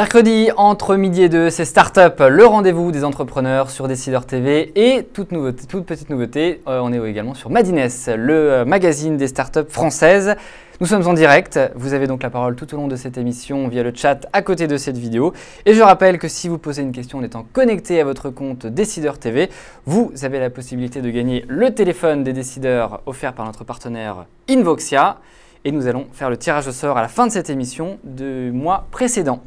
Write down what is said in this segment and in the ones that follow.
Mercredi, entre midi et deux, c'est Startup, le rendez-vous des entrepreneurs sur Décideur TV. Et toute, petite nouveauté, euh, on est également sur Madines, le euh, magazine des startups françaises. Nous sommes en direct, vous avez donc la parole tout au long de cette émission via le chat à côté de cette vidéo. Et je rappelle que si vous posez une question en étant connecté à votre compte Décideur TV, vous avez la possibilité de gagner le téléphone des décideurs offert par notre partenaire Invoxia. Et nous allons faire le tirage au sort à la fin de cette émission du mois précédent.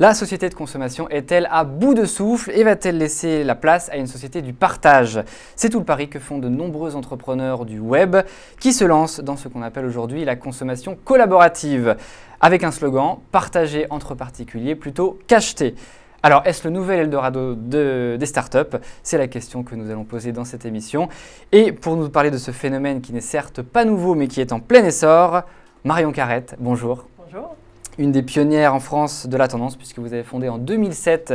La société de consommation est-elle à bout de souffle et va-t-elle laisser la place à une société du partage? C'est tout le pari que font de nombreux entrepreneurs du web qui se lancent dans ce qu'on appelle aujourd'hui la consommation collaborative, avec un slogan partager entre particuliers plutôt qu'acheter. Alors, est-ce le nouvel Eldorado de, des startups? C'est la question que nous allons poser dans cette émission. Et pour nous parler de ce phénomène qui n'est certes pas nouveau mais qui est en plein essor, Marion Carrette, bonjour. Bonjour une des pionnières en France de la tendance, puisque vous avez fondé en 2007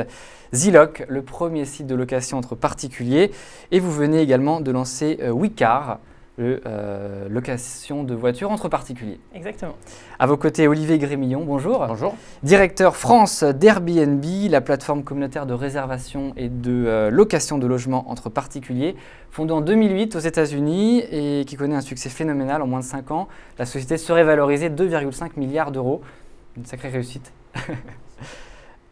Ziloc, le premier site de location entre particuliers, et vous venez également de lancer euh, Wicar, le euh, location de voitures entre particuliers. Exactement. À vos côtés, Olivier Grémillon, bonjour. Bonjour. Directeur France d'Airbnb, la plateforme communautaire de réservation et de euh, location de logements entre particuliers, fondée en 2008 aux États-Unis et qui connaît un succès phénoménal en moins de 5 ans. La société serait valorisée 2,5 milliards d'euros une sacrée réussite.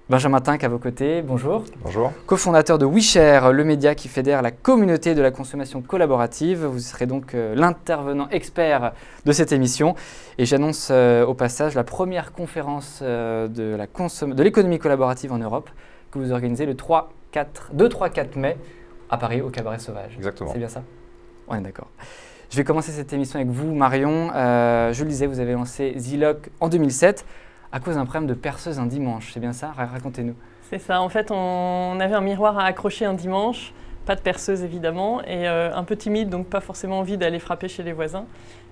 Benjamin Tinck à vos côtés, bonjour. Bonjour. Cofondateur de WeShare, le média qui fédère la communauté de la consommation collaborative. Vous serez donc euh, l'intervenant expert de cette émission. Et j'annonce euh, au passage la première conférence euh, de l'économie collaborative en Europe que vous organisez le 3, 4, 2, 3, 4 mai à Paris au Cabaret Sauvage. Exactement. C'est bien ça? On est d'accord. Je vais commencer cette émission avec vous, Marion. je le disais, vous avez lancé Ziloc en 2007 à cause d'un problème de perceuse un dimanche. C'est bien ça? Racontez-nous. C'est ça. En fait, on avait un miroir à accrocher un dimanche. Pas de perceuse évidemment, et euh, un peu timide, donc pas forcément envie d'aller frapper chez les voisins.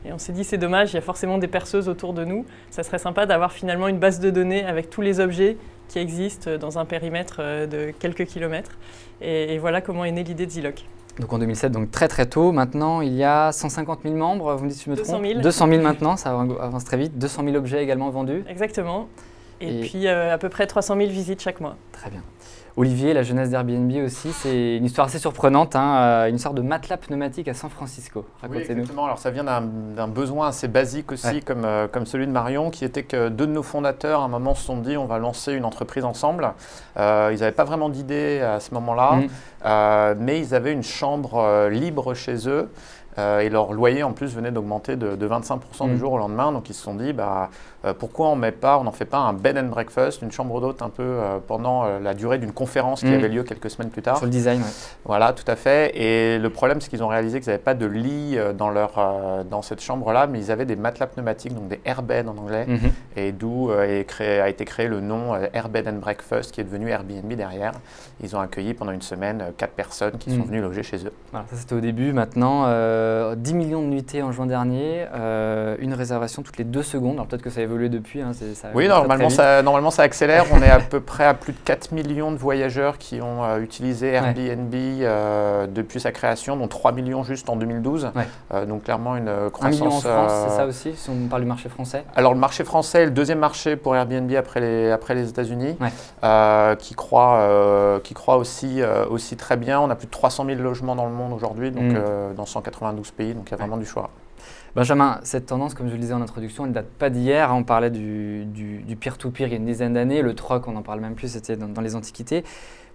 Et on s'est dit, c'est dommage, il y a forcément des perceuses autour de nous. Ça serait sympa d'avoir finalement une base de données avec tous les objets qui existent dans un périmètre euh, de quelques kilomètres. Et, voilà comment est née l'idée de Ziloc. Donc en 2007, donc très très tôt. Maintenant, il y a 150 000 membres, vous me dites si je me 200 trompe 000. 200 000 maintenant, ça avance très vite. 200 000 objets également vendus. Exactement. Et, puis euh, à peu près 300 000 visites chaque mois. Très bien. Olivier, la jeunesse d'Airbnb aussi, c'est une histoire assez surprenante, hein, euh, une sorte de matelas pneumatique à San Francisco. Racontez-nous. Oui, exactement. Alors ça vient d'un besoin assez basique aussi, comme, euh, comme celui de Marion, qui était que deux de nos fondateurs, à un moment, se sont dit on va lancer une entreprise ensemble. ils n'avaient pas vraiment d'idée à ce moment-là, mmh. mais ils avaient une chambre libre chez eux. et leur loyer en plus venait d'augmenter de, 25% du mmh. jour au lendemain. Donc ils se sont dit, bah, euh, pourquoi on met pas, on n'en fait pas un bed and breakfast, une chambre d'hôte un peu euh, pendant euh, la durée d'une conférence qui mm. avait lieu quelques semaines plus tard? Sur le design, oui. Voilà, tout à fait. Et le problème, c'est qu'ils ont réalisé qu'ils n'avaient pas de lit dans, leur, dans cette chambre-là, mais ils avaient des matelas pneumatiques, donc des airbeds en anglais, mm-hmm. et d'où a été créé le nom Airbed and Breakfast, qui est devenu Airbnb derrière. Ils ont accueilli pendant une semaine quatre personnes qui sont mm. venues loger chez eux. Voilà, ça c'était au début. Maintenant, 10 millions de nuitées en juin dernier, une réservation toutes les deux secondes. Alors peut-être que ça depuis. Hein, oui, normalement ça, normalement ça accélère. On est à peu près à plus de 4 millions de voyageurs qui ont euh, utilisé Airbnb euh, depuis sa création, dont 3 millions juste en 2012. Euh, donc clairement une croissance. 1 million en France, c'est ça aussi, si on parle du marché français? Alors le marché français est le deuxième marché pour Airbnb après les, après les États-Unis, qui, croit, qui croit aussi, aussi très bien. On a plus de 300 000 logements dans le monde aujourd'hui, donc mm. dans 192 pays, donc il y a vraiment du choix. Benjamin, cette tendance, comme je le disais en introduction, elle ne date pas d'hier. On parlait du peer-to-peer il y a une dizaine d'années. Le troc, on n'en parle même plus, c'était dans, les Antiquités.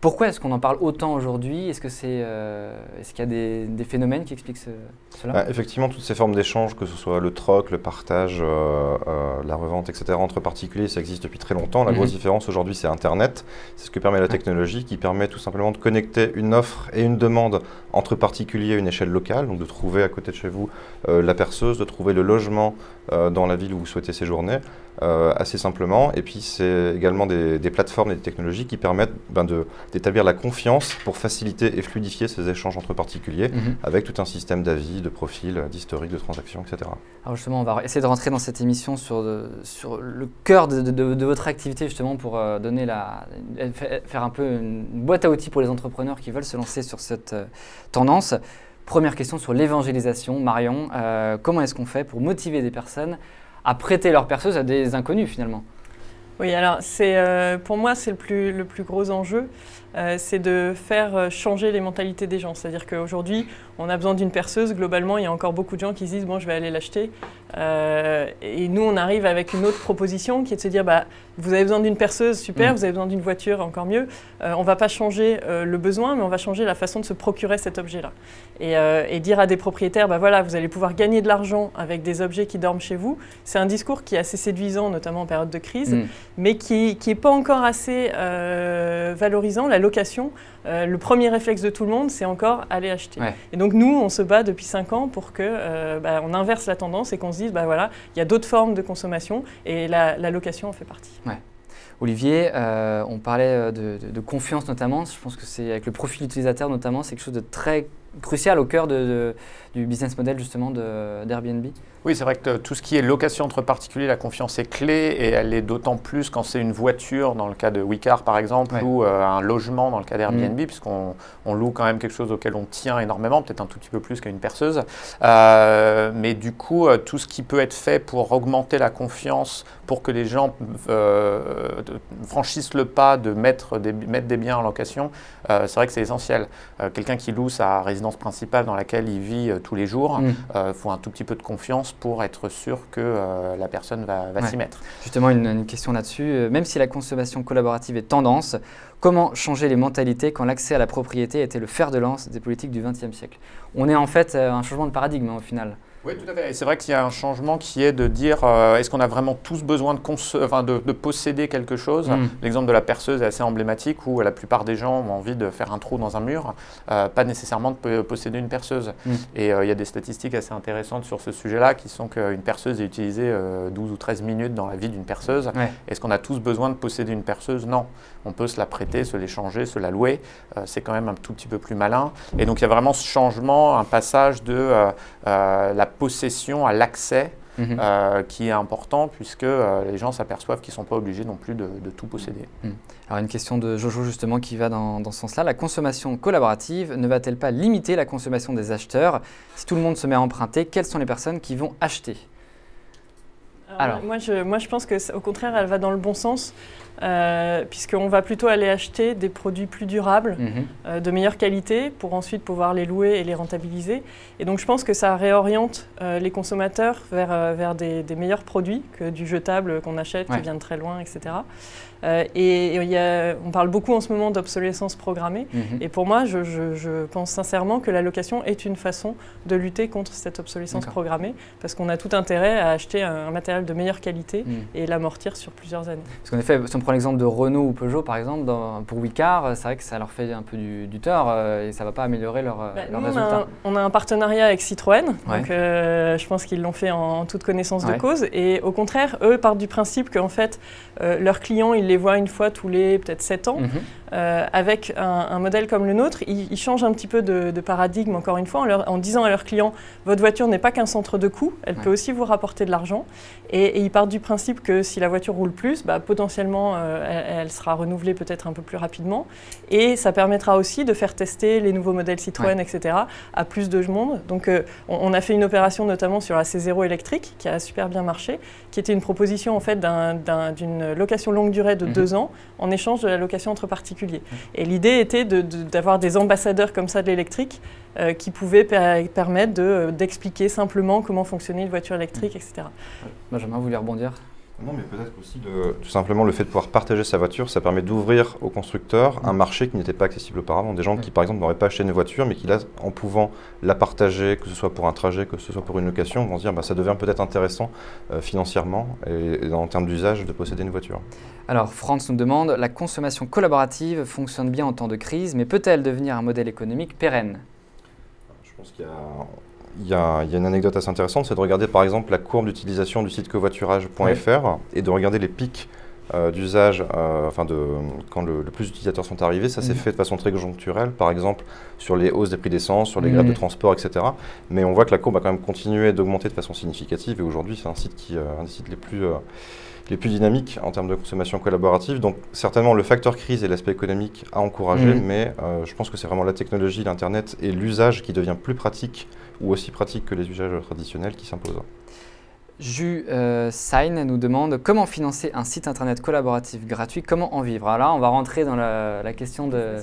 Pourquoi est-ce qu'on en parle autant aujourd'hui? Est-ce qu'il euh, y a des, phénomènes qui expliquent cela? Bah, Effectivement, toutes ces formes d'échange, que ce soit le troc, le partage, euh, euh, la revente, etc., entre particuliers, ça existe depuis très longtemps. La grosse mhm. différence aujourd'hui, c'est Internet. C'est ce que permet la technologie, qui permet tout simplement de connecter une offre et une demande entre particuliers à une échelle locale, donc de trouver à côté de chez vous la perceuse, de trouver le logement dans la ville où vous souhaitez séjourner, assez simplement. Et puis, c'est également des, plateformes et des technologies qui permettent ben, de d'établir la confiance pour faciliter et fluidifier ces échanges entre particuliers mhm. avec tout un système d'avis, de profils, d'historique, de transactions, etc. Alors justement, on va essayer de rentrer dans cette émission sur, sur le cœur de, votre activité justement pour euh, donner la, faire un peu une boîte à outils pour les entrepreneurs qui veulent se lancer sur cette euh, tendance. Première question sur l'évangélisation. Marion, euh, comment est-ce qu'on fait pour motiver des personnes à prêter leur perceuse à des inconnus finalement. Oui, alors c'est euh, pour moi c'est le plus, le plus gros enjeu, euh, c'est de faire euh, changer les mentalités des gens. C'est-à-dire qu'aujourd'hui, on a besoin d'une perceuse. Globalement, il y a encore beaucoup de gens qui se disent bon, je vais aller l'acheter. et nous, on arrive avec une autre proposition qui est de se dire bah, vous avez besoin d'une perceuse, super. Mm. Vous avez besoin d'une voiture, encore mieux. on va pas changer le besoin, mais on va changer la façon de se procurer cet objet-là. Et, dire à des propriétaires bah voilà, vous allez pouvoir gagner de l'argent avec des objets qui dorment chez vous. C'est un discours qui est assez séduisant, notamment en période de crise. Mm mais qui n'est pas encore assez euh, valorisant. La location, euh, le premier réflexe de tout le monde, c'est encore aller acheter. Et donc nous, on se bat depuis 5 ans pour que euh, bah, on inverse la tendance et qu'on se dise, bah voilà, il y a d'autres formes de consommation et la, location en fait partie. Olivier, on parlait de, confiance notamment. Je pense que c'est avec le profil utilisateur notamment, c'est quelque chose de très crucial au cœur du business model justement d'Airbnb. Oui, c'est vrai que tout ce qui est location entre particuliers, la confiance est clé et elle est d'autant plus quand c'est une voiture dans le cas de Wicar par exemple ou euh, un logement dans le cas d'Airbnb mm. puisqu'on on loue quand même quelque chose auquel on tient énormément, peut-être un tout petit peu plus qu'une perceuse. Euh, mais du coup, euh, tout ce qui peut être fait pour augmenter la confiance, pour que les gens franchissent le pas de mettre des, mettre des biens en location, c'est vrai que c'est essentiel. Quelqu'un qui loue sa résidence principale dans laquelle il vit tous les jours, il mm. faut un tout petit peu de confiance pour être sûr que euh, la personne va, s'y mettre. Justement, une, question là-dessus. Euh, même si la consommation collaborative est tendance, comment changer les mentalités quand l'accès à la propriété était le fer de lance des politiques du XXe siècle? On est en fait euh, un changement de paradigme hein, au final. Oui, tout à fait. Et c'est vrai qu'il y a un changement qui est de dire euh, est-ce qu'on a vraiment tous besoin de, de, posséder quelque chose mm. L'exemple de la perceuse est assez emblématique où la plupart des gens ont envie de faire un trou dans un mur, euh, pas nécessairement de posséder une perceuse. Mm. Et euh, il y a des statistiques assez intéressantes sur ce sujet-là qui sont qu'une perceuse est utilisée 12 ou 13 minutes dans la vie d'une perceuse. Est-ce qu'on a tous besoin de posséder une perceuse? Non. On peut se la prêter, se l'échanger, se la louer. c'est quand même un tout petit peu plus malin. Et donc il y a vraiment ce changement, un passage de la possession, à l'accès mhm. euh, qui est important puisque euh, les gens s'aperçoivent qu'ils ne sont pas obligés non plus de, tout posséder. Mhm. Alors une question de Jojo justement qui va dans, ce sens-là. La consommation collaborative ne va-t-elle pas limiter la consommation des acheteurs? Si tout le monde se met à emprunter, quelles sont les personnes qui vont acheter? Alors, Moi, je, moi, je pense qu'au contraire, elle va dans le bon sens. Euh, puisqu'on va plutôt aller acheter des produits plus durables, mhm. euh, de meilleure qualité, pour ensuite pouvoir les louer et les rentabiliser. Et donc je pense que ça réoriente euh, les consommateurs vers, vers des, meilleurs produits que du jetable qu'on achète qui vient de très loin, etc. Euh, et, on parle beaucoup en ce moment d'obsolescence programmée. Mhm. Et pour moi, je, pense sincèrement que la location est une façon de lutter contre cette obsolescence programmée, parce qu'on a tout intérêt à acheter un, matériel de meilleure qualité mhm. et l'amortir sur plusieurs années. Parce qu'en effet, si on prend l'exemple de Renault ou Peugeot, par exemple, pour Wicar, c'est vrai que ça leur fait un peu du, tort euh, et ça ne va pas améliorer leur, bah, résultat. On a, un, partenariat avec Citroën, donc euh, je pense qu'ils l'ont fait en, toute connaissance de cause. Et au contraire, eux partent du principe qu'en fait, leurs clients, ils les voient une fois tous les peut-être 7 ans. Mhm. Euh, avec un, modèle comme le nôtre, ils, changent un petit peu de, paradigme, encore une fois, en, disant à leurs clients, votre voiture n'est pas qu'un centre de coût, elle peut aussi vous rapporter de l'argent. Et, ils partent du principe que si la voiture roule plus, bah, potentiellement, euh, elle, sera renouvelée peut-être un peu plus rapidement. Et ça permettra aussi de faire tester les nouveaux modèles Citroën, etc., à plus de monde. Donc, euh, on, a fait une opération notamment sur la C0 électrique, qui a super bien marché, qui était une proposition en fait d'une location longue durée de mhm. deux ans, en échange de la location entre particuliers. Et l'idée était d'avoir des ambassadeurs comme ça de l'électrique euh, qui pouvaient permettre d'expliquer simplement comment fonctionnait une voiture électrique, etc. Benjamin, vous voulez rebondir? Non, mais peut-être aussi tout simplement le fait de pouvoir partager sa voiture, ça permet d'ouvrir aux constructeurs un marché qui n'était pas accessible auparavant. Des gens qui, par exemple, n'auraient pas acheté une voiture, mais qui, là, en pouvant la partager, que ce soit pour un trajet, que ce soit pour une location, vont se dire bah, ça devient peut-être intéressant euh, financièrement et, en termes d'usage de posséder une voiture. Alors, Franz nous demande la consommation collaborative fonctionne bien en temps de crise, mais peut-elle devenir un modèle économique pérenne? Je pense qu'il y a il y, a, une anecdote assez intéressante, c'est de regarder par exemple la courbe d'utilisation du site covoiturage.fr et de regarder les pics euh, d'usage, euh, enfin de, quand le, plus d'utilisateurs sont arrivés. Ça s'est mhm. fait de façon très conjoncturelle, par exemple sur les hausses des prix d'essence, sur les grèves de transport, etc. Mais on voit que la courbe a quand même continué d'augmenter de façon significative et aujourd'hui c'est un site qui, euh, un des sites les plus les plus dynamiques en termes de consommation collaborative. Donc certainement le facteur crise et l'aspect économique à encourager, mhm. mais je pense que c'est vraiment la technologie, l'Internet et l'usage qui devient plus pratique ou aussi pratique que les usages traditionnels qui s'imposent. Ju euh, Sign nous demande comment financer un site internet collaboratif gratuit, comment en vivre Alors là, on va rentrer dans la, question de,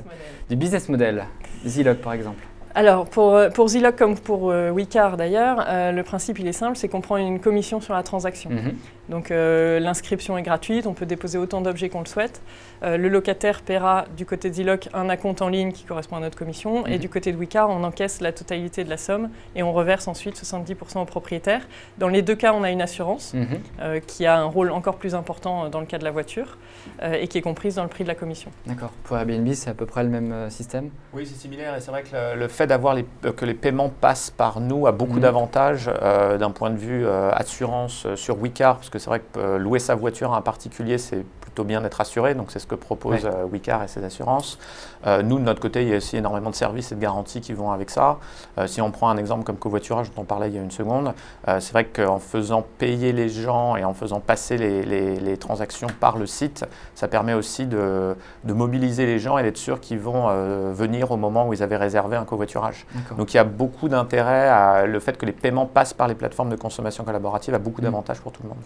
du business model, Zilog par exemple. Alors, pour, euh, pour Zilog comme pour euh, Wicar d'ailleurs, euh, le principe il est simple, c'est qu'on prend une commission sur la transaction. Mhm. Donc l'inscription est gratuite, on peut déposer autant d'objets qu'on le souhaite. le locataire paiera du côté de Zilog un acompte en ligne qui correspond à notre commission et mhm. du côté de Wicar, on encaisse la totalité de la somme et on reverse ensuite 70% au propriétaire. Dans les deux cas, on a une assurance mhm. qui a un rôle encore plus important dans le cas de la voiture et qui est comprise dans le prix de la commission. D'accord. Pour Airbnb, c'est à peu près le même système? Oui, c'est similaire et c'est vrai que le fait d'avoir euh, que les paiements passent par nous a beaucoup mhm. d'avantages euh, d'un point de vue euh, assurance sur Wicar, parce que c'est vrai que louer sa voiture à un particulier, c'est plutôt bien d'être assuré, donc c'est ce que propose Wicar et ses assurances. nous, de notre côté, il y a aussi énormément de services et de garanties qui vont avec ça. si on prend un exemple comme covoiturage dont on parlait il y a une seconde, c'est vrai qu'en faisant payer les gens et en faisant passer les, transactions par le site, ça permet aussi de, de mobiliser les gens et d'être sûr qu'ils vont venir au moment où ils avaient réservé un covoiturage donc il y a beaucoup d'intérêt à le fait que les paiements passent par les plateformes de consommation collaborative a beaucoup mm. d'avantages pour tout le monde.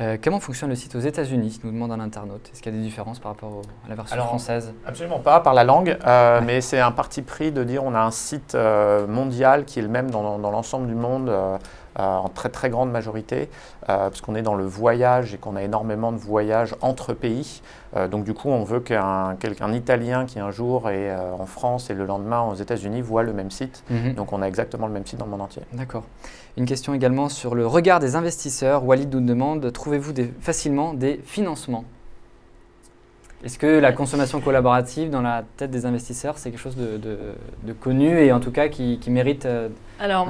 Euh, comment fonctionne le site aux États-Unis nous demande un internaute. Est-ce qu'il y a des différences par rapport à la version française Absolument pas, par la langue, euh, mais c'est un parti pris de dire on a un site euh, mondial qui est le même dans, dans l'ensemble du monde. Euh, en très très grande majorité, euh, parce qu'on est dans le voyage et qu'on a énormément de voyages entre pays. Euh, donc du coup, on veut qu'un quelqu'un Italien qui un jour est en France et le lendemain aux États-Unis voit le même site. Mhm. Donc on a exactement le même site dans le monde entier. D'accord. Une question également sur le regard des investisseurs. Walid nous demande, trouvez-vous facilement des financements? Est-ce que la consommation collaborative dans la tête des investisseurs, c'est quelque chose de, connu et en tout cas qui, mérite alors,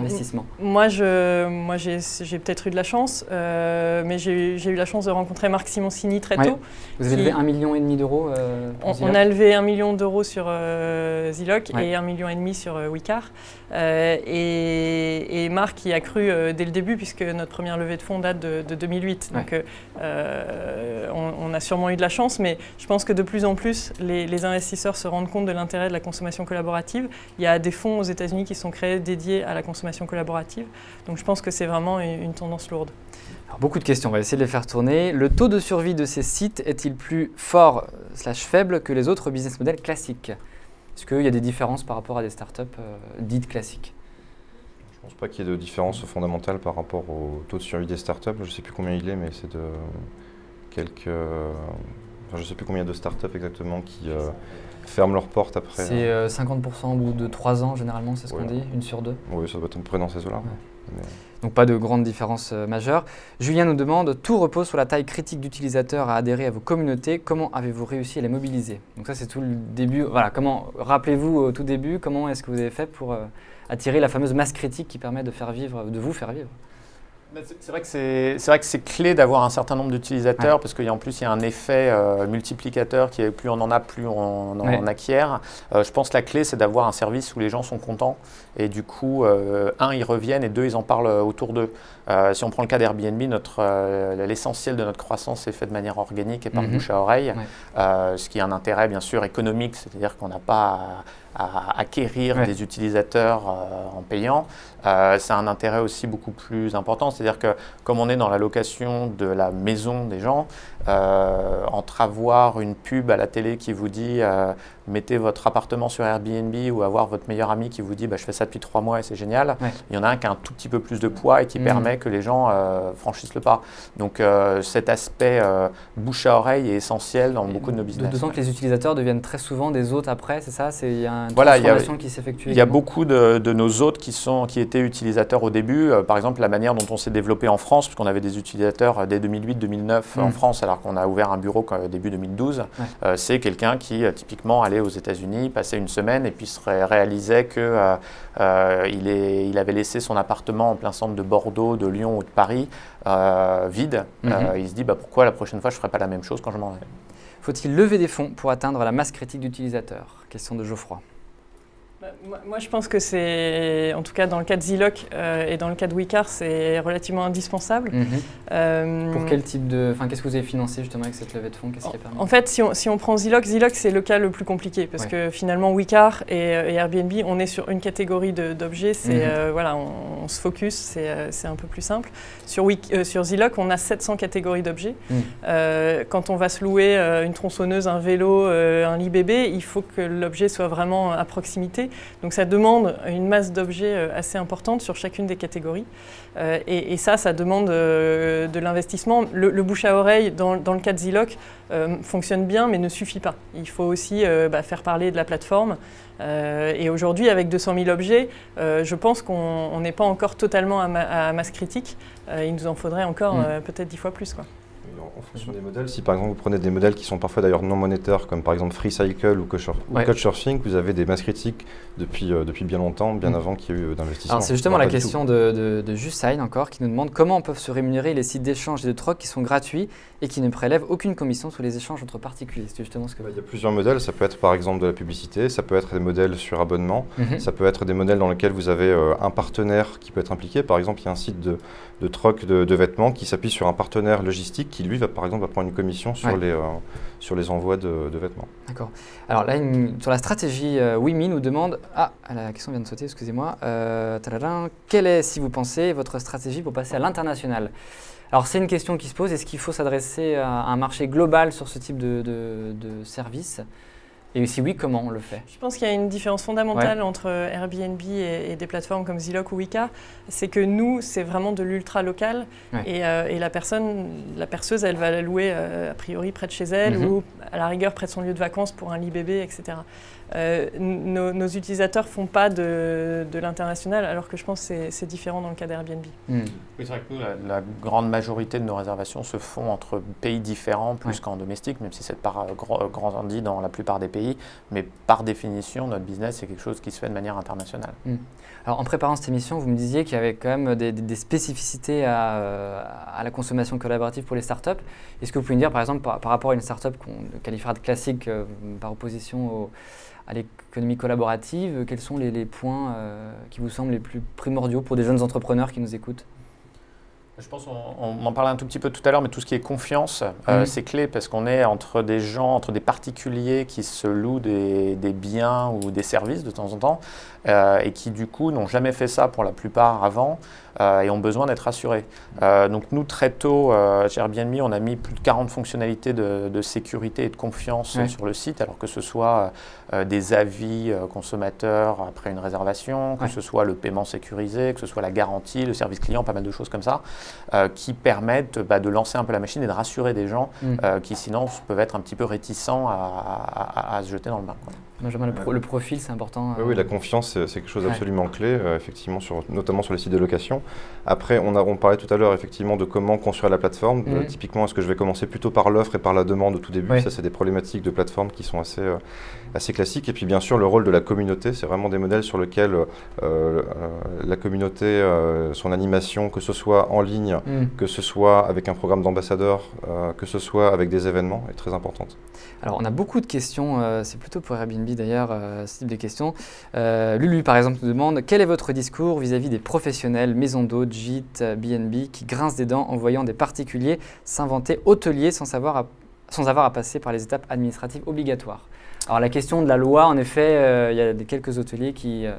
moi, je, moi j'ai, peut-être eu de la chance, euh, mais j'ai, eu la chance de rencontrer Marc Simoncini très tôt. Vous avez levé un million et demi d'euros euh, on, a levé un million d'euros sur euh, Ziloc et un million et demi sur euh, Wicar. Et, Marc y a cru dès le début, puisque notre première levée de fonds date de, 2008. Donc, on, a sûrement eu de la chance, mais je pense que de plus en plus, les, les investisseurs se rendent compte de l'intérêt de la consommation collaborative. Il y a des fonds aux États-Unis qui sont créés dédiés à la consommation collaborative. Donc je pense que c'est vraiment une, tendance lourde. beaucoup de questions, on va essayer de les faire tourner. Le taux de survie de ces sites est-il plus fort slash faible que les autres business models classiques? Est-ce qu'il y a des différences par rapport à des startups euh, dites classiques? Je ne pense pas qu'il y ait de différence fondamentale par rapport au taux de survie des startups. Je ne sais plus combien il est, mais c'est de quelques... Enfin, je ne sais plus combien de startups exactement qui... Euh, ferment leurs portes après. C'est 50% euh, au bout de 3 ans, généralement, c'est ce qu'on dit, une sur deux Oui, ça doit être à peu près dans ces eaux-là. Donc pas de grande différence euh, majeure. Julien nous demande, tout repose sur la taille critique d'utilisateurs à adhérer à vos communautés. Comment avez-vous réussi à les mobiliser? Donc ça c'est tout le début. Voilà, comment rappelez-vous au tout début, comment est-ce que vous avez fait pour euh, attirer la fameuse masse critique qui permet de faire vivre, de vous faire vivre? C'est vrai que c'est clé d'avoir un certain nombre d'utilisateurs parce qu'en plus il y a un effet euh, multiplicateur qui est plus on en a plus on, en acquiert. Euh, je pense que la clé c'est d'avoir un service où les gens sont contents et du coup euh, un ils reviennent et deux ils en parlent autour d'eux. Si on prend le cas d'Airbnb, notre l'essentiel de notre croissance est fait de manière organique et par mhm. bouche à oreille, ce qui a un intérêt bien sûr économique, c'est-à-dire qu'on n'a pas à acquérir des utilisateurs en payant. Euh, c'est un intérêt aussi beaucoup plus important. C'est-à-dire que comme on est dans la location de la maison des gens, euh, entre avoir une pub à la télé qui vous dit euh, mettez votre appartement sur Airbnb ou avoir votre meilleur ami qui vous dit bah, je fais ça depuis trois mois et c'est génial, il y en a un qui a un tout petit peu plus de poids et qui mmh. permet que les gens franchissent le pas. Donc cet aspect bouche à oreille est essentiel dans beaucoup de nos business. D'autant que les utilisateurs deviennent très souvent des hôtes après, c'est ça? Il y a une transformation qui s'effectue. Il y a beaucoup de, de, nos hôtes qui, sont, qui étaient utilisateurs au début. par exemple, la manière dont on s'est développé en France, puisqu'on avait des utilisateurs dès 2008-2009 en mmh. France, alors qu'on a ouvert un bureau début 2012, euh, c'est quelqu'un qui euh, typiquement allait aux États-Unis, passait une semaine et puis se réalisait qu'il euh, il avait laissé son appartement en plein centre de Bordeaux, de Lyon ou de Paris vide. Mhm. il se dit bah, pourquoi la prochaine fois je ne ferai pas la même chose quand je m'en vais? Faut-il lever des fonds pour atteindre la masse critique d'utilisateurs? Question de Geoffroy. Moi, je pense que c'est, en tout cas dans le cas de Ziloc euh, et dans le cas de Wicar, c'est relativement indispensable. Mhm. Euh, Pour quel type de... Enfin, qu'est-ce que vous avez financé justement avec cette levée de fonds? Qu'est-ce qui a permis? En fait, si on, si on prend Ziloc, Ziloc c'est le cas le plus compliqué parce que finalement Wicar et, et, Airbnb, on est sur une catégorie d'objets. C'est, mhm. euh, voilà, on, se focus, c'est, un peu plus simple. Sur, sur Ziloc, on a 700 catégories d'objets. Mhm. quand on va se louer une tronçonneuse, un vélo, un lit bébé, il faut que l'objet soit vraiment à proximité. Donc ça demande une masse d'objets euh, assez importante sur chacune des catégories. Euh, et, ça, ça demande euh, de l'investissement. Le, bouche à oreille, dans, le cas de Ziloc, fonctionne bien, mais ne suffit pas. Il faut aussi bah, faire parler de la plateforme. et aujourd'hui, avec 200 000 objets, je pense qu'on n'est pas encore totalement à, masse critique. il nous en faudrait encore mm. peut-être 10 fois plus. Quoi en fonction des modèles, si par exemple vous prenez des modèles qui sont parfois d'ailleurs non monétaires, comme par exemple FreeCycle ou, Couchsurfing, vous avez des masses critiques depuis, euh, depuis bien longtemps, bien mm. avant qu'il y ait eu d'investissement. Alors c'est justement la question de, de, de encore qui nous demande comment peuvent se rémunérer les sites d'échange et de troc qui sont gratuits et qui ne prélèvent aucune commission sur les échanges entre particuliers. C'est justement ce que. Il y a plusieurs modèles. Ça peut être par exemple de la publicité, ça peut être des modèles sur abonnement, mhm. ça peut être des modèles dans lesquels vous avez euh, un partenaire qui peut être impliqué. Par exemple, il y a un site de, de troc de, vêtements qui s'appuie sur un partenaire logistique qui lui va par exemple va prendre une commission sur les euh, sur les envois de, vêtements. D'accord. Alors là, sur la stratégie, euh, WIMI nous demande ah la question vient de sauter, excusez-moi. Euh, quelle est, si vous pensez, votre stratégie pour passer à l'international? Alors c'est une question qui se pose, est-ce qu'il faut s'adresser à un marché global sur ce type de, de service? Et si oui, comment on le fait? Je pense qu'il y a une différence fondamentale entre Airbnb et, des plateformes comme Ziloc ou Wika. C'est que nous, c'est vraiment de l'ultra local. Euh, et, la personne, la perceuse, elle va la louer euh, a priori près de chez elle mhm. ou à la rigueur près de son lieu de vacances pour un lit bébé, etc. Euh, nos, utilisateurs ne font pas de, l'international, alors que je pense que c'est différent dans le cas d'Airbnb. Hmm. Oui, c'est vrai que nous, la, grande majorité de nos réservations se font entre pays différents plus qu'en domestique, même si cette part grandit dans la plupart des pays. Mais par définition, notre business, c'est quelque chose qui se fait de manière internationale. Hmm. Alors, en préparant cette émission, vous me disiez qu'il y avait quand même des, spécificités à, la consommation collaborative pour les startups. Est-ce que vous pouvez me dire, par exemple, par, rapport à une startup qu'on qualifiera de classique euh, par opposition à l'économie collaborative, quels sont les, points euh, qui vous semblent les plus primordiaux pour des jeunes entrepreneurs qui nous écoutent? Je pense qu'on en parlait un tout petit peu tout à l'heure, mais tout ce qui est confiance, euh, mhm. c'est clé parce qu'on est entre des gens, entre des particuliers qui se louent des, biens ou des services de temps en temps euh, et qui du coup n'ont jamais fait ça pour la plupart avant euh, et ont besoin d'être assurés. Euh, donc nous, très tôt, chez Airbnb, on a mis plus de 40 fonctionnalités de, sécurité et de confiance sur le site, alors que ce soit des avis consommateurs après une réservation, que ce soit le paiement sécurisé, que ce soit la garantie, le service client, pas mal de choses comme ça, qui permettent bah, de lancer un peu la machine et de rassurer des gens mm. qui sinon peuvent être un petit peu réticents à, se jeter dans le bain. Le, profil, c'est important. Oui, la confiance, c'est quelque chose d'absolument clé, effectivement, sur, notamment sur les sites de location. Après, on, a, on parlait tout à l'heure effectivement de comment construire la plateforme. Euh, mhm. typiquement, est-ce que je vais commencer plutôt par l'offre et par la demande au tout début? Ça, c'est des problématiques de plateforme qui sont assez, euh, assez classiques. Et puis, bien sûr, le rôle de la communauté, c'est vraiment des modèles sur lesquels euh, la communauté, son animation, que ce soit en ligne, mhm. que ce soit avec un programme d'ambassadeur, que ce soit avec des événements, est très importante. Alors, on a beaucoup de questions. c'est plutôt pour Airbnb d'ailleurs, ce type de questions. Lulu, par exemple, nous demande quel est votre discours vis-à-vis des professionnels, maisons d'hôtes, gîtes, BNB, qui grincent des dents en voyant des particuliers s'inventer hôteliers sans, savoir sans avoir à passer par les étapes administratives obligatoires? Alors la question de la loi, en effet, euh, il y a quelques hôteliers qui, euh,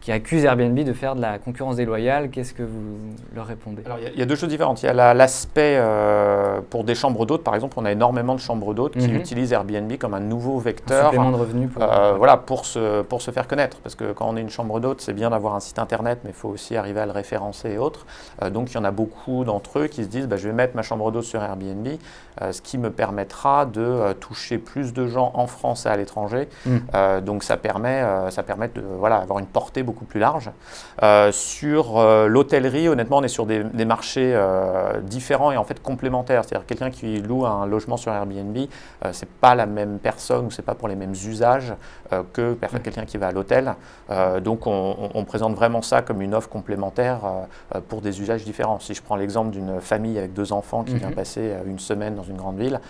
qui accusent Airbnb de faire de la concurrence déloyale. Qu'est-ce que vous leur répondez? Alors, il y, a deux choses différentes. Il y a l'aspect euh, pour des chambres d'hôtes, par exemple, on a énormément de chambres d'hôtes qui mhm. utilisent Airbnb comme un nouveau vecteur. Un de revenus pour, euh, voilà, pour, se, pour se faire connaître. Parce que quand on est une chambre d'hôtes, c'est bien d'avoir un site internet, mais il faut aussi arriver à le référencer et autres. Euh, donc, il y en a beaucoup d'entre eux qui se disent bah, je vais mettre ma chambre d'hôte sur Airbnb, ce qui me permettra de toucher plus de gens en France et à l'étranger. Mhm. donc, ça permet, ça permet de voilà, avoir une portée beaucoup plus large. sur l'hôtellerie, honnêtement, on est sur des, des marchés différents et en fait complémentaires. C'est-à-dire quelqu'un qui loue un logement sur Airbnb, c'est pas la même personne ou c'est pas pour les mêmes usages que quelqu'un qui va à l'hôtel. donc on, on, présente vraiment ça comme une offre complémentaire pour des usages différents. Si je prends l'exemple d'une famille avec deux enfants qui vient mhm. passer une semaine dans une grande ville,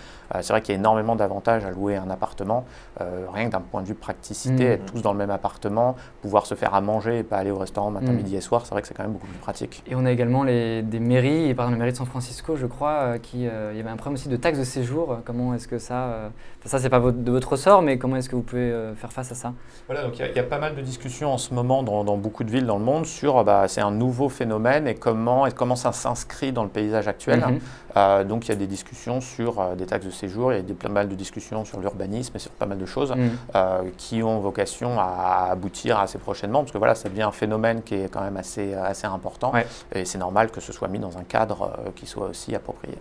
c'est vrai qu'il y a énormément d'avantages à louer un appartement, rien que d'un point de vue praticité, mhm. être tous dans le même appartement, pouvoir se faire à manger et pas aller au restaurant matin, mhm. midi et soir, c'est vrai que c'est quand même beaucoup plus pratique. Et on a également les, des mairies, et par exemple la mairie de San Francisco, je crois, euh, qui euh, il y avait un problème aussi de taxes de séjour. Comment est-ce que ça, euh, ça c'est pas de votre ressort, mais comment est-ce que vous pouvez faire face à ça? Voilà, donc il y, a pas mal de discussions en ce moment dans, beaucoup de villes dans le monde sur, bah, c'est un nouveau phénomène et comment, et comment ça s'inscrit dans le paysage actuel. Mhm. donc il y a des discussions sur des taxes de séjour, il y a des, pas mal de discussions sur l'urbanisme et sur pas mal de choses mhm. qui ont vocation à aboutir assez prochainement, parce que voilà, ça devient un phénomène qui est quand même assez, assez important, et c'est normal que ce soit mis dans un cadre qui soit aussi approprié.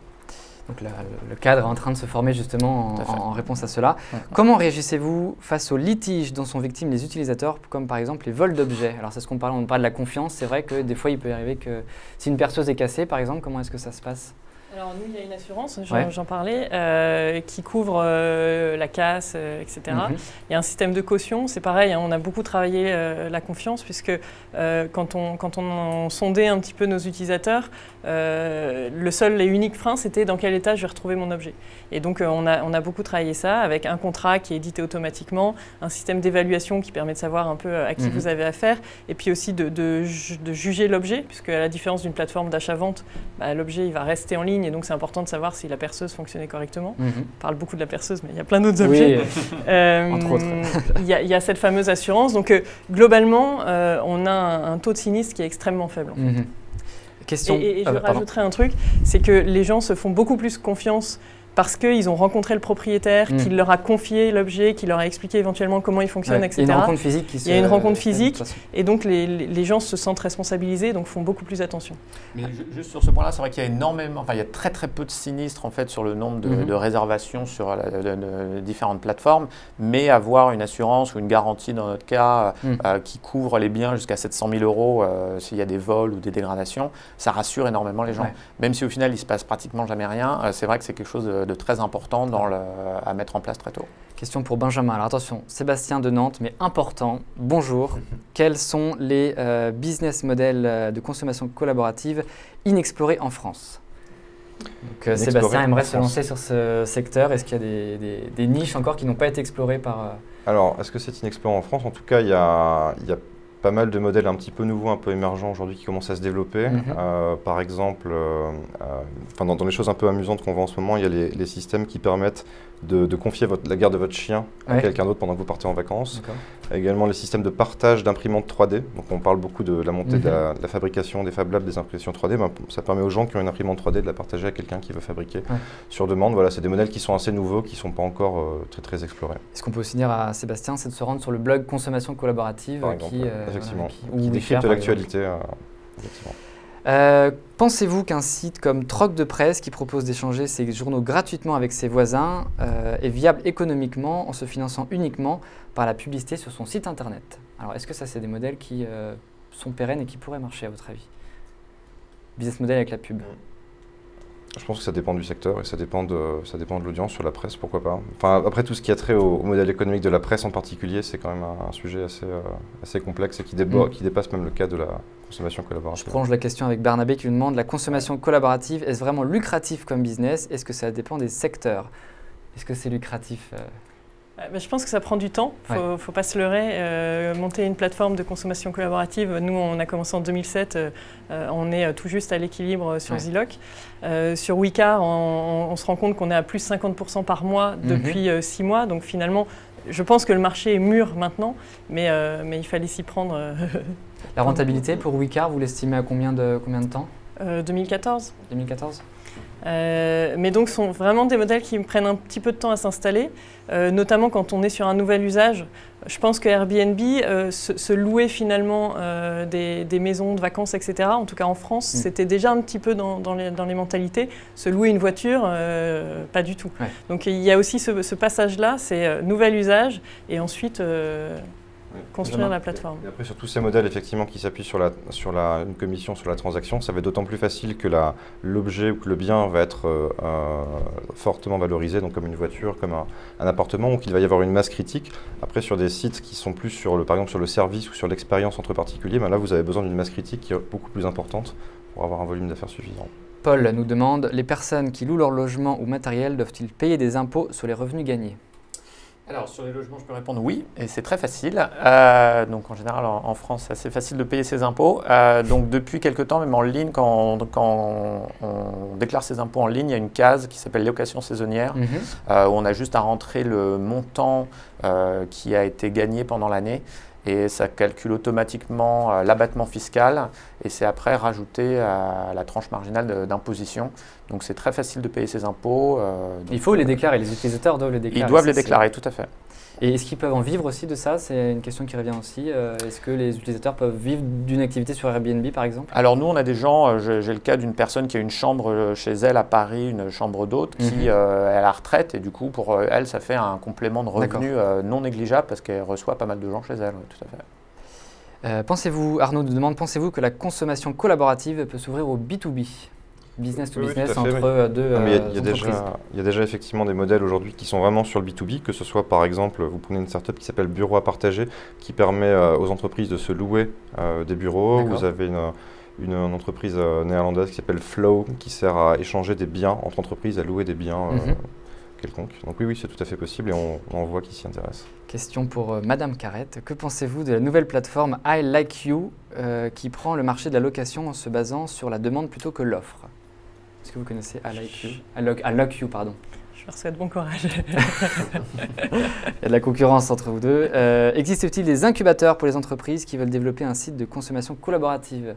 Donc le cadre est en train de se former justement en, réponse à cela. Comment réagissez-vous face aux litiges dont sont victimes les utilisateurs, comme par exemple les vols d'objets? Alors c'est ce qu'on parle, on parle de la confiance. C'est vrai que des fois il peut arriver que si une perceuse est cassée, par exemple, comment est-ce que ça se passe? Alors nous, il y a une assurance, j'en parlais, euh, qui couvre euh, la casse, euh, etc. Mhm. Il y a un système de caution, c'est pareil, hein, on a beaucoup travaillé la confiance, puisque quand, on, quand on sondait un petit peu nos utilisateurs, le seul et unique frein, c'était dans quel état je vais retrouver mon objet. Et donc on, a, on a beaucoup travaillé ça avec un contrat qui est édité automatiquement, un système d'évaluation qui permet de savoir un peu à qui mhm. vous avez affaire, et puis aussi de, de, juger l'objet, puisque à la différence d'une plateforme d'achat-vente, bah, l'objet il va rester en ligne et donc c'est important de savoir si la perceuse fonctionnait correctement. Mhm. On parle beaucoup de la perceuse, mais il y a plein d'autres objets. Euh, Entre autres. Il y, a cette fameuse assurance. Donc euh, globalement, euh, on a un, taux de sinistre qui est extrêmement faible. Mhm. Question... Et, je rajouterai un truc, c'est que les gens se font beaucoup plus confiance parce qu'ils ont rencontré le propriétaire, mm. qu'il leur a confié l'objet, qu'il leur a expliqué éventuellement comment il fonctionne, etc. Il y a une rencontre physique Il y a une rencontre physique, et donc les, gens se sentent responsabilisés, donc font beaucoup plus attention. Mais juste sur ce point-là, c'est vrai qu'il y a énormément, enfin il y a très très peu de sinistres en fait sur le nombre de, mm-hmm. réservations sur la, différentes plateformes, mais avoir une assurance ou une garantie dans notre cas mm. euh, qui couvre les biens jusqu'à 700 000 euros euh, s'il y a des vols ou des dégradations, ça rassure énormément les gens. Même si au final il se passe pratiquement jamais rien, euh, c'est vrai que c'est quelque chose de de très important dans le, à mettre en place très tôt. Question pour Benjamin. Alors attention, Sébastien de Nantes, mais important. Bonjour. Quels sont les euh, business models euh, de consommation collaborative inexplorés en France? Donc, euh, Sébastien aimerait se lancer sur ce secteur. Est-ce qu'il y a des, des, des, niches encore qui n'ont pas été explorées par... Alors, est-ce que c'est inexploré en France? En tout cas, il y a, il y a pas mal de modèles un petit peu nouveaux, un peu émergents aujourd'hui qui commencent à se développer. Mhm. Euh, par exemple, euh, euh, dans, les choses un peu amusantes qu'on voit en ce moment, il y a les, systèmes qui permettent de, confier votre, la garde de votre chien à quelqu'un d'autre pendant que vous partez en vacances. Également les systèmes de partage d'imprimantes 3D. Donc on parle beaucoup de la montée de, la, mhm. fabrication des Fab Labs, des impressions 3D. Ben, ça permet aux gens qui ont une imprimante 3D de la partager à quelqu'un qui veut fabriquer sur demande. Voilà, c'est des modèles qui sont assez nouveaux, qui ne sont pas encore très très explorés. Ce qu'on peut aussi dire à Sébastien, c'est de se rendre sur le blog Consommation collaborative qui, effectivement. qui, décrypte l'actualité. Euh, euh, pensez-vous qu'un site comme Troc de Presse, qui propose d'échanger ses journaux gratuitement avec ses voisins, euh, est viable économiquement en se finançant uniquement par la publicité sur son site internet? Alors, est-ce que ça, c'est des modèles qui sont pérennes et qui pourraient marcher, à votre avis? Business model avec la pub je pense que ça dépend du secteur et ça dépend de, ça dépend de l'audience sur la presse, pourquoi pas. Enfin, après, tout ce qui a trait au, modèle économique de la presse en particulier, c'est quand même un, sujet assez, euh, assez complexe et qui, mm. qui, dépasse même le cas de la consommation collaborative. Je prolonge la question avec Barnabé qui lui demande la consommation collaborative, est-ce vraiment lucratif comme business? Est-ce que ça dépend des secteurs? Est-ce que c'est lucratif euh, je pense que ça prend du temps, il ne faut, pas se leurrer. Euh, monter une plateforme de consommation collaborative, nous on a commencé en 2007, euh, on est tout juste à l'équilibre sur Ziloc. sur Wicca, on, se rend compte qu'on est à plus 50% par mois mhm. depuis six mois, donc finalement je pense que le marché est mûr maintenant, mais, mais il fallait s'y prendre. La rentabilité pour Wicca, vous l'estimez à combien de, combien de temps? 2014. 2014 euh, mais donc, ce sont vraiment des modèles qui prennent un petit peu de temps à s'installer, euh, notamment quand on est sur un nouvel usage. Je pense que Airbnb, euh, se, louer finalement des, maisons de vacances, etc., en tout cas en France, mm. c'était déjà un petit peu dans, les, dans, les, mentalités. Se louer une voiture, pas du tout. Donc il y a aussi ce, ce passage-là, c'est nouvel usage, et ensuite construire la plateforme. Et après, sur tous ces modèles effectivement qui s'appuient sur, la, sur la, une commission sur la transaction, ça va être d'autant plus facile que l'objet ou que le bien va être euh, euh, fortement valorisé, donc comme une voiture, comme un, appartement, ou qu'il va y avoir une masse critique. Après, sur des sites qui sont plus sur le, par exemple sur le service ou sur l'expérience entre particuliers, ben là vous avez besoin d'une masse critique qui est beaucoup plus importante pour avoir un volume d'affaires suffisant. Paul nous demande, les personnes qui louent leur logement ou matériel doivent-ils payer des impôts sur les revenus gagnés? Alors sur les logements, je peux répondre oui, et c'est très facile. Euh, donc en général, en, France, c'est assez facile de payer ses impôts. Euh, donc depuis quelques temps, même en ligne, quand, on, déclare ses impôts en ligne, il y a une case qui s'appelle location saisonnière, mhm. euh, où on a juste à rentrer le montant qui a été gagné pendant l'année et ça calcule automatiquement euh, l'abattement fiscal et c'est après rajouté à la tranche marginale d'imposition. Donc c'est très facile de payer ses impôts. Euh, Il faut les déclarer, les utilisateurs doivent les déclarer. Ils doivent les déclarer, tout à fait. Et est-ce qu'ils peuvent en vivre aussi de ça? C'est une question qui revient aussi. Euh, est-ce que les utilisateurs peuvent vivre d'une activité sur Airbnb par exemple? Alors nous, on a des gens, euh, j'ai le cas d'une personne qui a une chambre euh, chez elle à Paris, une chambre d'hôte, qui mhm. est à la retraite et du coup pour elle, ça fait un complément de revenu non négligeable parce qu'elle reçoit pas mal de gens chez elle. tout à fait. pensez-vous, Arnaud nous demande, pensez-vous que la consommation collaborative peut s'ouvrir au B2B business to business entre euh, deux il, y a, déjà, il y a déjà effectivement des modèles aujourd'hui qui sont vraiment sur le B2B, que ce soit par exemple, vous prenez une startup qui s'appelle Bureau à partager, qui permet euh, aux entreprises de se louer euh, des bureaux. Vous avez une, une, entreprise néerlandaise qui s'appelle Flow, qui sert à échanger des biens entre entreprises, à louer des biens. Mhm. quelconques. Donc oui, oui, c'est tout à fait possible et on, on voit qui s'y intéresse. Question pour Madame Carrette. Que pensez-vous de la nouvelle plateforme I Like You qui prend le marché de la location en se basant sur la demande plutôt que l'offre? Est-ce que vous connaissez I Like You I lock, You, pardon. Je leur souhaite bon courage. Il y a de la concurrence entre vous deux. Euh, existe-t-il des incubateurs pour les entreprises qui veulent développer un site de consommation collaborative?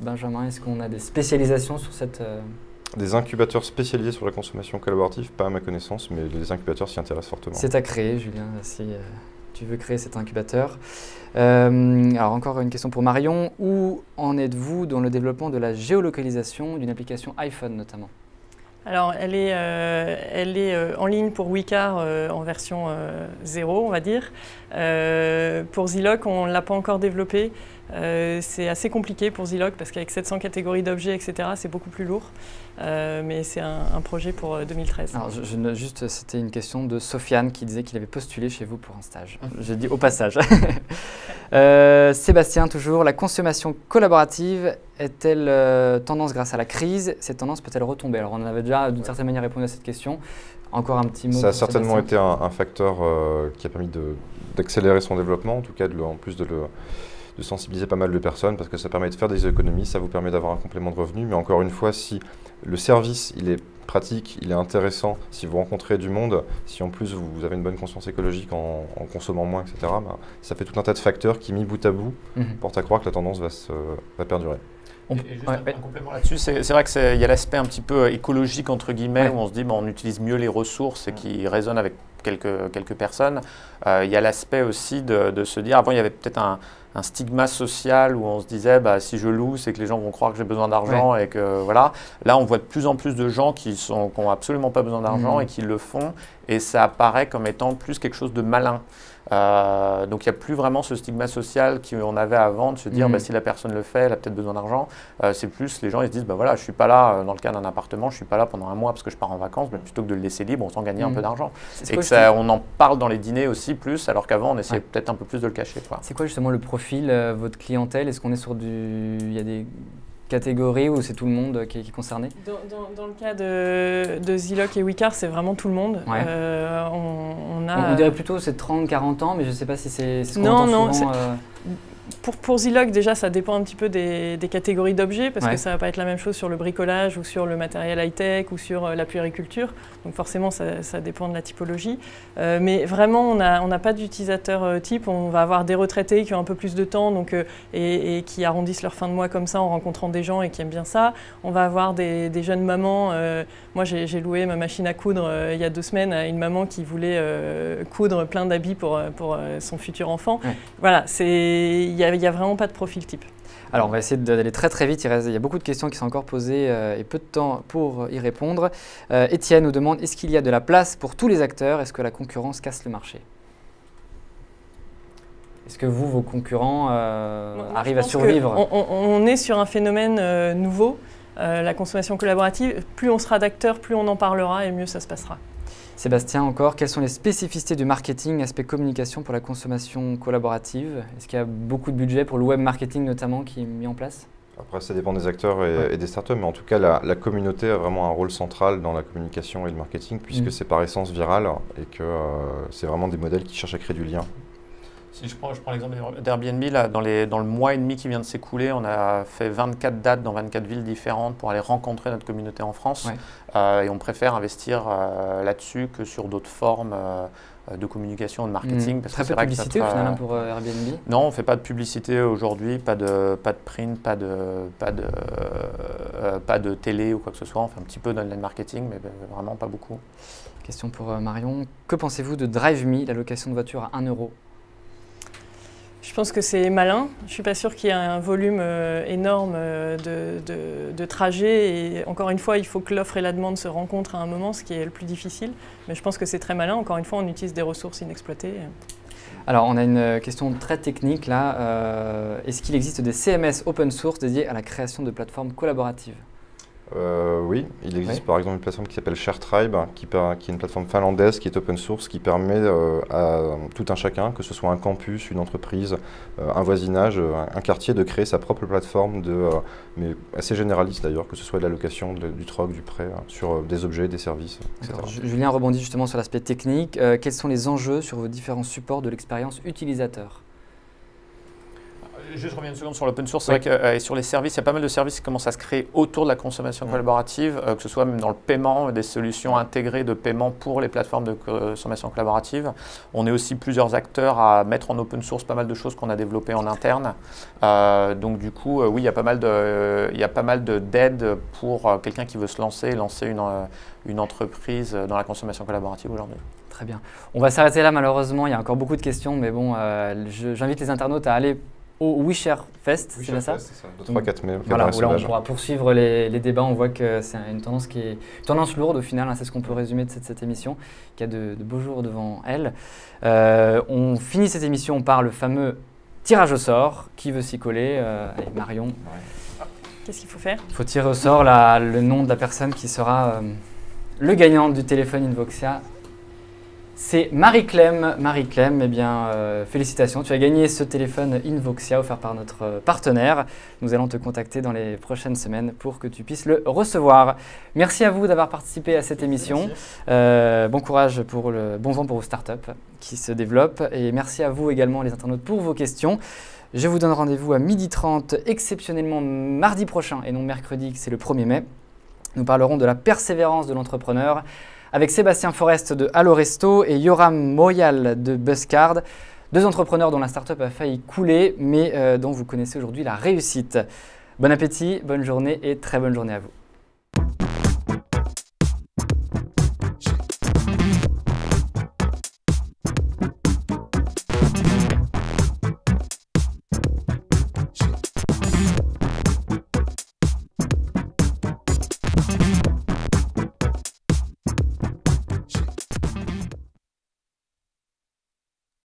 Benjamin, est-ce qu'on a des spécialisations sur cette... Euh, des incubateurs spécialisés sur la consommation collaborative, pas à ma connaissance, mais les incubateurs s'y intéressent fortement. C'est à créer, Julien, si euh, tu veux créer cet incubateur. Euh, alors encore une question pour Marion. Où en êtes-vous dans le développement de la géolocalisation d'une application iPhone notamment? Alors, elle est, euh, elle est euh, en ligne pour Wicar en version 0, on va dire. Pour Ziloc, on ne l'a pas encore développé. Euh, c'est assez compliqué pour Zilog parce qu'avec 700 catégories d'objets, etc., c'est beaucoup plus lourd. Euh, mais c'est un, projet pour 2013. Euh, Alors, je, juste, c'était une question de Sofiane qui disait qu'il avait postulé chez vous pour un stage. J'ai dit au passage. Sébastien, toujours, la consommation collaborative est-elle tendance grâce à la crise? Cette tendance peut-elle retomber? Alors, on avait déjà d'une certaine manière répondu à cette question. Encore un petit mot. Ça a certainement été un, facteur qui a permis d'accélérer son développement, en tout cas, de, en plus de le de sensibiliser pas mal de personnes parce que ça permet de faire des économies, ça vous permet d'avoir un complément de revenu. Mais encore une fois, si le service il est pratique, il est intéressant, si vous rencontrez du monde, si en plus vous, avez une bonne conscience écologique en, consommant moins, etc., bah, ça fait tout un tas de facteurs qui, mis bout à bout, mhm. portent à croire que la tendance va, se, va perdurer. Et, juste un, complément là-dessus, c'est vrai qu'il y a l'aspect un petit peu écologique, entre guillemets, où on se dit bon, on utilise mieux les ressources et qui résonne avec quelques, quelques personnes. Euh, il y a l'aspect aussi de, de, se dire, avant il y avait peut-être un, un stigma social où on se disait bah, si je loue, c'est que les gens vont croire que j'ai besoin d'argent et que voilà. Là, on voit de plus en plus de gens qui sont qui absolument pas besoin d'argent mmh. et qui le font et ça apparaît comme étant plus quelque chose de malin. Euh, donc il n'y a plus vraiment ce stigma social qu'on avait avant de se dire mmh. bah, si la personne le fait, elle a peut-être besoin d'argent. Euh, c'est plus les gens ils se disent bah voilà, je suis pas là euh, dans le cas d'un appartement, je suis pas là pendant un mois parce que je pars en vacances, mais plutôt que de le laisser libre, on s'en gagner un mmh. peu d'argent. Et que ça, on en parle dans les dîners aussi plus, alors qu'avant on essayait peut-être un peu plus de le cacher. C'est quoi justement le profil, votre clientèle? Est-ce qu'on est sur du, il y a des catégorie ou c'est tout le monde qui est, concerné dans, le cas de, de Ziloc et Wicar, c'est vraiment tout le monde. Euh, on, a... on, dirait plutôt c'est 30-40 ans, mais je ne sais pas si c'est ce qu'on non, non, souvent, euh pour, pour Zilog, déjà, ça dépend un petit peu des, catégories d'objets, parce que ça ne va pas être la même chose sur le bricolage ou sur le matériel high-tech ou sur euh, la puériculture. Donc forcément, ça, dépend de la typologie. Euh, mais vraiment, on n'a pas d'utilisateur euh, type. On va avoir des retraités qui ont un peu plus de temps donc, et, qui arrondissent leur fin de mois comme ça en rencontrant des gens et qui aiment bien ça. On va avoir des, jeunes mamans. moi, j'ai loué ma machine à coudre il y a deux semaines à une maman qui voulait coudre plein d'habits pour, pour son futur enfant. Voilà, c'est n'y a, vraiment pas de profil type. Alors, on va essayer d'aller très très vite. Il, reste, il, y a beaucoup de questions qui sont encore posées euh, et peu de temps pour y répondre. Euh, Étienne nous demande est-ce qu'il y a de la place pour tous les acteurs? Est-ce que la concurrence casse le marché? Est-ce que vous, vos concurrents, arrivent à survivre? on, est sur un phénomène nouveau. la consommation collaborative, plus on sera d'acteurs, plus on en parlera et mieux ça se passera. Sébastien, encore, quelles sont les spécificités du marketing, aspect communication pour la consommation collaborative? Est-ce qu'il y a beaucoup de budget pour le web marketing notamment qui est mis en place? Après, ça dépend des acteurs et, des startups, mais en tout cas, la, communauté a vraiment un rôle central dans la communication et le marketing, puisque mm. c'est par essence viral et que euh, c'est vraiment des modèles qui cherchent à créer du lien. Si je prends, je prends l'exemple d'Airbnb, dans, dans le mois et demi qui vient de s'écouler, on a fait 24 dates dans 24 villes différentes pour aller rencontrer notre communauté en France. Euh, et on préfère investir euh, là-dessus que sur d'autres formes euh, de communication, de marketing. Mmh. Parce Très peu de publicité au final hein, pour Airbnb Non, on ne fait pas de publicité aujourd'hui, pas de, pas de print, pas de, pas, de, pas de télé ou quoi que ce soit. On fait un petit peu d'online marketing, mais vraiment pas beaucoup. Question pour Marion. Que pensez-vous de DriveMe, la location de voiture à 1 euro? Je pense que c'est malin. Je ne suis pas sûre qu'il y ait un volume euh, énorme euh, de, trajets. Et encore une fois, il faut que l'offre et la demande se rencontrent à un moment, ce qui est le plus difficile. Mais je pense que c'est très malin. Encore une fois, on utilise des ressources inexploitées. Alors, on a une question très technique là. Euh, est-ce qu'il existe des CMS open source dédiés à la création de plateformes collaboratives? Euh, oui, il existe par exemple une plateforme qui s'appelle ShareTribe, qui, qui, est une plateforme finlandaise qui est open source, qui permet euh, à tout un chacun, que ce soit un campus, une entreprise, euh, un voisinage, un, quartier, de créer sa propre plateforme, de, mais assez généraliste d'ailleurs, que ce soit de la location, du troc, du prêt, sur des objets, des services, etc. Julien rebondit justement sur l'aspect technique. quels sont les enjeux sur vos différents supports de l'expérience utilisateur? Juste reviens une seconde sur l'open source. C'est vrai que euh, sur les services, il y a pas mal de services qui commencent à se créer autour de la consommation collaborative, euh, que ce soit même dans le paiement, des solutions intégrées de paiement pour les plateformes de consommation collaborative. On est aussi plusieurs acteurs à mettre en open source pas mal de choses qu'on a développées en interne. Euh, donc du coup, oui, il y a pas mal de, il y a pas mal d'aide pour quelqu'un qui veut se lancer, lancer une, une entreprise dans la consommation collaborative aujourd'hui. Très bien. On va s'arrêter là malheureusement, il y a encore beaucoup de questions, mais bon, j'invite les internautes à aller au Wisher Fest, c'est ça, ça 3-4 mai. Voilà, là on pourra poursuivre les, débats. On voit que c'est une tendance qui est tendance lourde au final. Hein, c'est ce qu'on peut résumer de cette, émission, qui a de, beaux jours devant elle. Euh, on finit cette émission par le fameux tirage au sort. Qui veut s'y coller euh, Allez, Marion. Qu'est-ce qu'il faut faire? Il faut tirer au sort la, le nom de la personne qui sera euh, le gagnant du téléphone Invoxia c'est Marie-Clem. Marie-Clem, eh bien, euh, félicitations. Tu as gagné ce téléphone Invoxia offert par notre euh, partenaire. Nous allons te contacter dans les prochaines semaines pour que tu puisses le recevoir. Merci à vous d'avoir participé à cette émission. Euh, bon courage pour le bon vent pour vos startups qui se développent. Et merci à vous également, les internautes, pour vos questions. Je vous donne rendez-vous à 12h30, exceptionnellement mardi prochain et non mercredi, c'est le 1er mai. Nous parlerons de la persévérance de l'entrepreneur avec Sébastien Forest de Allo Resto et Yoram Moyal de Buzzcard, deux entrepreneurs dont la startup a failli couler, mais euh, dont vous connaissez aujourd'hui la réussite. Bon appétit, bonne journée et très bonne journée à vous.